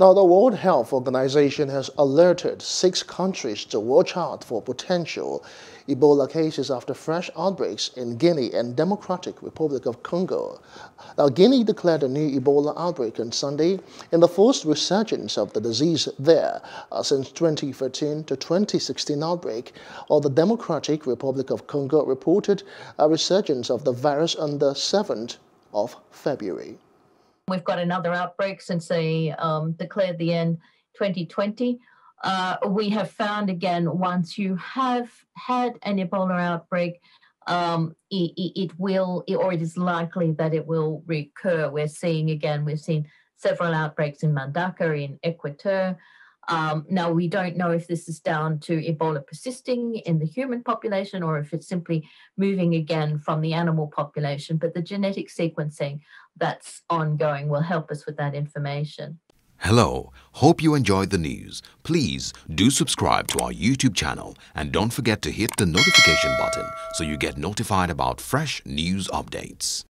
Now, the World Health Organization has alerted six countries to watch out for potential Ebola cases after fresh outbreaks in Guinea and Democratic Republic of Congo. Now, Guinea declared a new Ebola outbreak on Sunday in the first resurgence of the disease there uh, since 2013 to 2016 outbreak, while the Democratic Republic of Congo reported a resurgence of the virus on the 7th of February. We've got another outbreak since they um, declared the end 2020. Uh, we have found again, once you have had an Ebola outbreak, um, it, it, will, or it is likely that it will recur. We're seeing again, we've seen several outbreaks in Mbandaka, in Equateur. Um, now, we don't know if this is down to Ebola persisting in the human population or if it's simply moving again from the animal population, but the genetic sequencing that's ongoing will help us with that information. Hello, hope you enjoyed the news. Please do subscribe to our YouTube channel and don't forget to hit the notification button so you get notified about fresh news updates.